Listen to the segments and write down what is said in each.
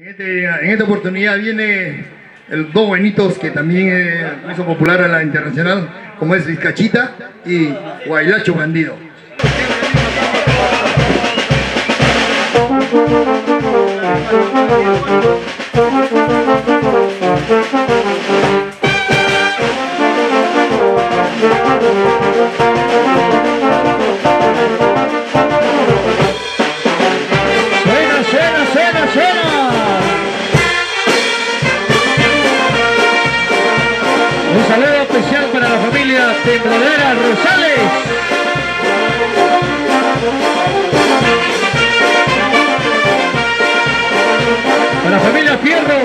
En, este- en esta oportunidad viene el dos buenitos que también eh, hizo popular a la internacional, como es Vizcachita y Guaylacho Bandido. Tembladera Rosales. Para la familia Fierro.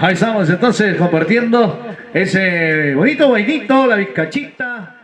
Ahí estamos entonces compartiendo ese bonito vainito, la bizcachita.